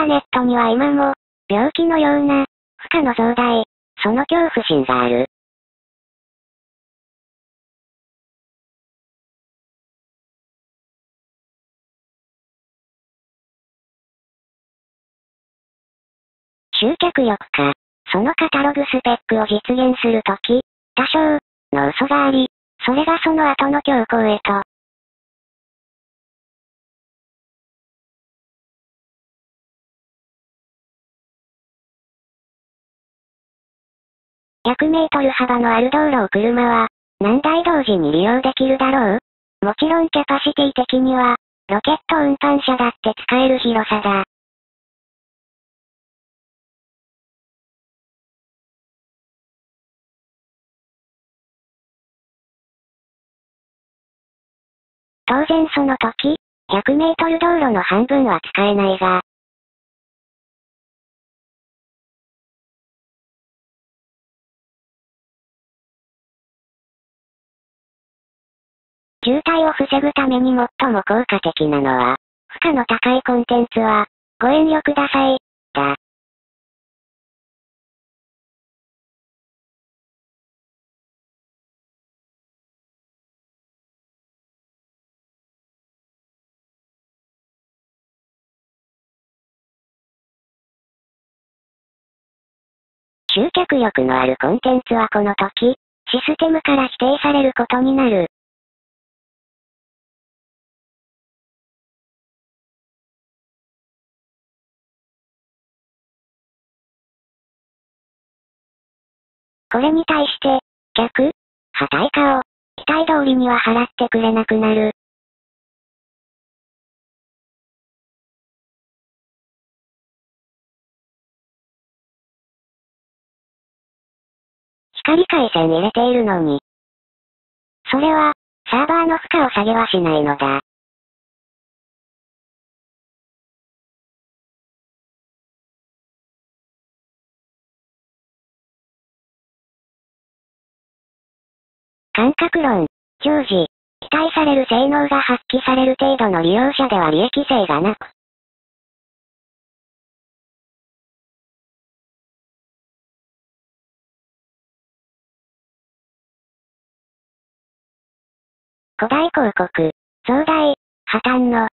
ターネットには今も、病気のような、負荷の増大、その恐怖心がある。集客力か。そのカタログスペックを実現するとき、多少の嘘があり、それがその後の強行へと。100メートル幅のある道路を車は、何台同時に利用できるだろう？もちろんキャパシティ的には、ロケット運搬車だって使える広さだ。当然その時、100メートル道路の半分は使えないが。渋滞を防ぐために最も効果的なのは、負荷の高いコンテンツは、ご遠慮ください、だ。集客力のあるコンテンツはこの時、システムから否定されることになる。これに対して、逆、破対価を、期待通りには払ってくれなくなる。光回線入れているのに。それは、サーバーの負荷を下げはしないのだ。感覚論、常時、期待される性能が発揮される程度の利用者では利益性がなく、古代広告、増大、破綻の、